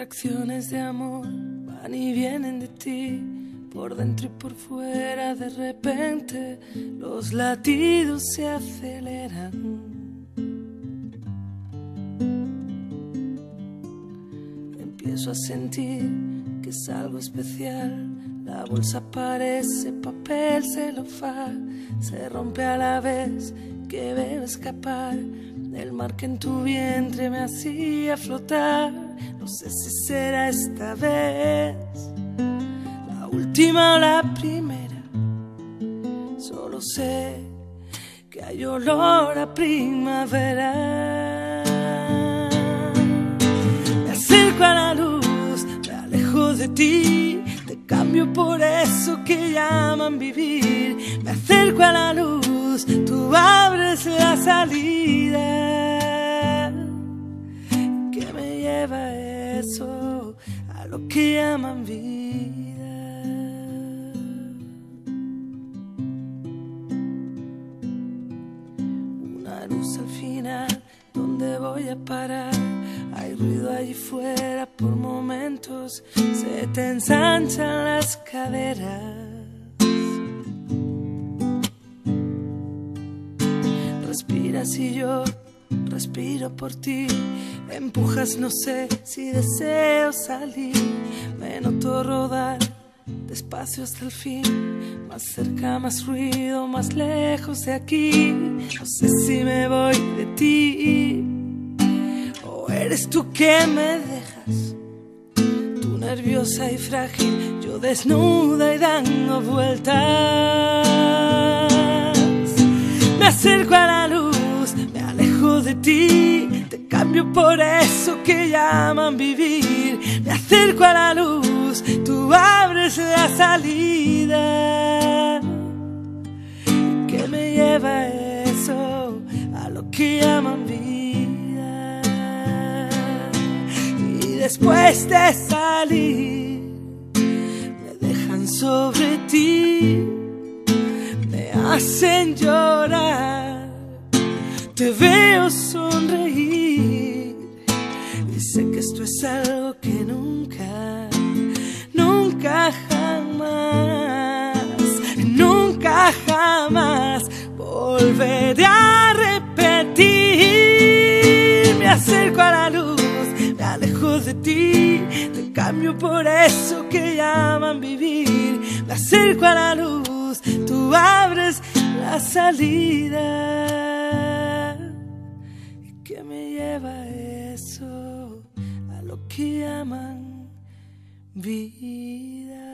contracciones de amor van y vienen de ti, por dentro y por fuera. De repente los latidos se aceleran. Empiezo a sentir que es algo especial. La bolsa parece papel celofán, se rompe a la vez que veo escapar el mar que en tu vientre me hacía flotar. Sé si será esta vez la última o la primera. Solo sé que hay olor a primavera. Me acerco a la luz, me alejo de ti. Te cambio por eso que llaman vivir. Me acerco a la luz, tú abres la salida. Que llaman vida. Una luz al final, ¿dónde voy a parar? Hay ruido allí fuera por momentos, se te ensanchan las caderas. Respiras y yo respiro por ti. Empujas, no sé si deseo salir. Me noto rodar despacio hasta el fin. Más cerca, más ruido, más lejos de aquí. No sé si me voy de ti. O eres tú que me dejas. Tú nerviosa y frágil, yo desnuda y dando vueltas. Me acerco a la luz de ti, cambio por eso que llaman vivir. Me acerco a la luz, tú abres la salida. ¿Qué me lleva eso a lo que llaman vida? Y después de salir, me dejan sobre ti, me hacen llorar te veo volveré a repetir. Me acerco a la luz, me alejo de ti, te cambio por eso que llaman vivir. Me acerco a la luz, tú abres la salida me lleva eso a lo que llaman vida.